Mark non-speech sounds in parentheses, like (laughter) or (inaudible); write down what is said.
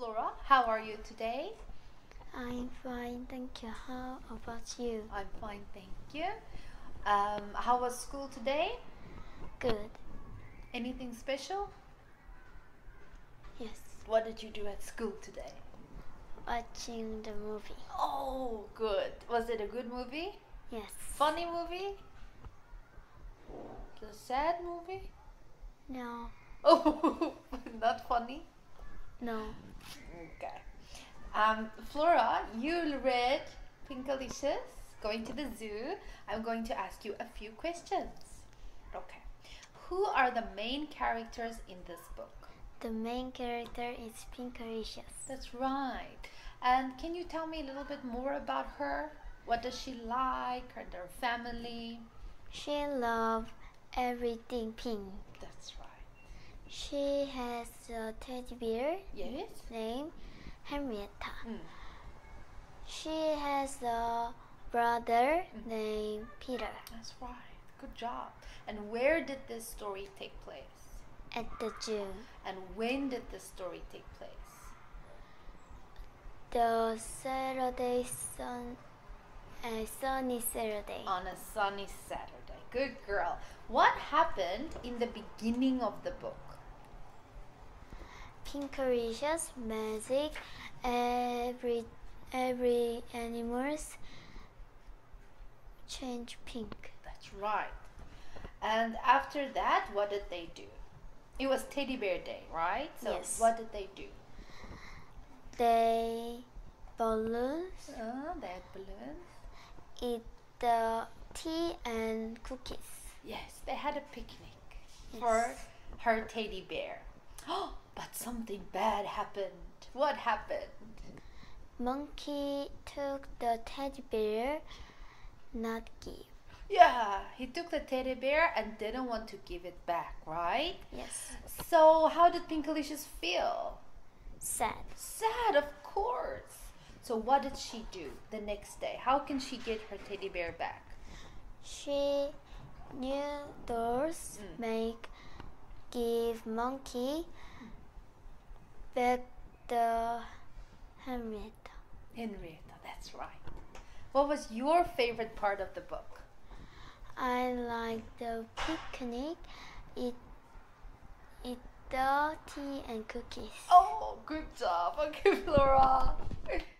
Flora, how are you today? I'm fine, thank you. How about you? I'm fine, thank you. Um, how was school today? Good. Anything special? Yes. What did you do at school today? Watching the movie. Oh, good. Was it a good movie? Yes. Funny movie? The sad movie? No. Oh, (laughs) not funny? No. Okay. Um, Flora, you read Pinkalicious, going to the zoo. I'm going to ask you a few questions. Okay. Who are the main characters in this book? The main character is Pinkalicious. That's right. And can you tell me a little bit more about her? What does she like? Her, her family? She loves everything pink. She has a teddy bear Yes? named Henrietta. Mm. She has a brother Mm. named Peter That's right. Good job. And where did this story take place? at the zoo. And when did this story take place? The Saturday sun, uh, sunny Saturday. On a sunny Saturday. Good girl. What happened in the beginning of the book? Pinkalicious magic. Every every animals change pink. That's right. And after that, what did they do? It was Teddy Bear Day, right? So Yes. what did they do? They balloons Uh, they had balloons. eat the tea and cookies. Yes, they had a picnic for her teddy bear. (gasps) Oh, but something bad happened. What happened? Monkey took the teddy bear, not give. Yeah, he took the teddy bear and didn't want to give it back, right? Yes, So, how did Pinkalicious feel? sad. Sad, of course. So, what did she do the next day? How can she get her teddy bear back? She new doors Mm. make give monkey the Henrietta. Henrietta, that's right. What was your favorite part of the book? I like the picnic. Eat eat the tea and cookies. Oh, good job. Okay, Flora. (laughs)